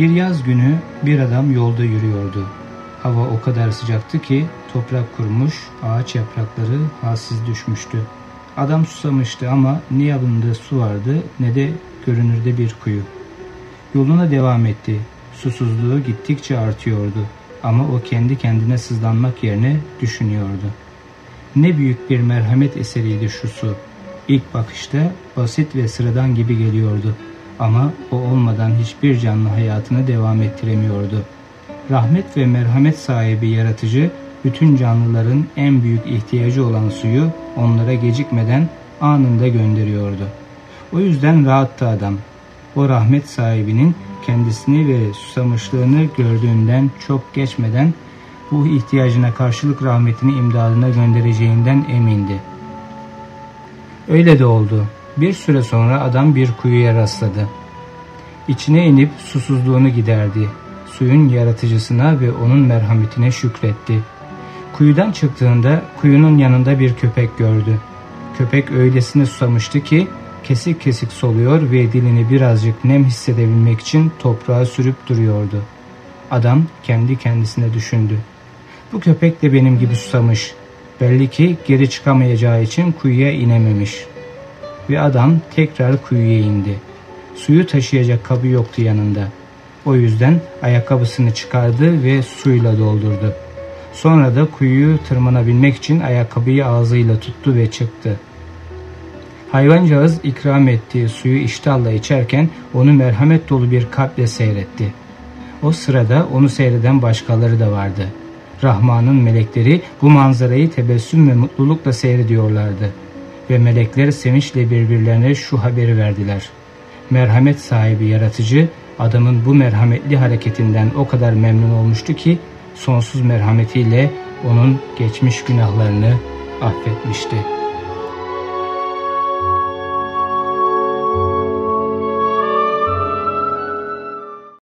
Bir yaz günü bir adam yolda yürüyordu. Hava o kadar sıcaktı ki toprak kurumuş, ağaç yaprakları halsiz düşmüştü. Adam susamıştı ama ne yanında su vardı ne de görünürde bir kuyu. Yoluna devam etti. Susuzluğu gittikçe artıyordu. Ama o kendi kendine sızlanmak yerine düşünüyordu. Ne büyük bir merhamet eseriydi şu su. İlk bakışta basit ve sıradan gibi geliyordu. Ama o olmadan hiçbir canlı hayatını devam ettiremiyordu. Rahmet ve merhamet sahibi yaratıcı bütün canlıların en büyük ihtiyacı olan suyu onlara gecikmeden anında gönderiyordu. O yüzden rahattı adam. O rahmet sahibinin kendisini ve susamışlığını gördüğünden çok geçmeden bu ihtiyacına karşılık rahmetini imdadına göndereceğinden emindi. Öyle de oldu. Bir süre sonra adam bir kuyuya rastladı. İçine inip susuzluğunu giderdi. Suyun yaratıcısına ve onun merhametine şükretti. Kuyudan çıktığında kuyunun yanında bir köpek gördü. Köpek öylesine susamıştı ki kesik kesik soluyor ve dilini birazcık nem hissedebilmek için toprağa sürüp duruyordu. Adam kendi kendisine düşündü. Bu köpek de benim gibi susamış. Belli ki geri çıkamayacağı için kuyuya inememiş. Ve adam tekrar kuyuya indi. Suyu taşıyacak kabı yoktu yanında. O yüzden ayakkabısını çıkardı ve suyla doldurdu. Sonra da kuyuyu tırmanabilmek için ayakkabıyı ağzıyla tuttu ve çıktı. Hayvancağız ikram ettiği suyu iştahla içerken onu merhamet dolu bir kalple seyretti. O sırada onu seyreden başkaları da vardı. Rahman'ın melekleri bu manzarayı tebessüm ve mutlulukla seyrediyorlardı. Ve melekler sevinçle birbirlerine şu haberi verdiler. Merhamet sahibi yaratıcı adamın bu merhametli hareketinden o kadar memnun olmuştu ki sonsuz merhametiyle onun geçmiş günahlarını affetmişti.''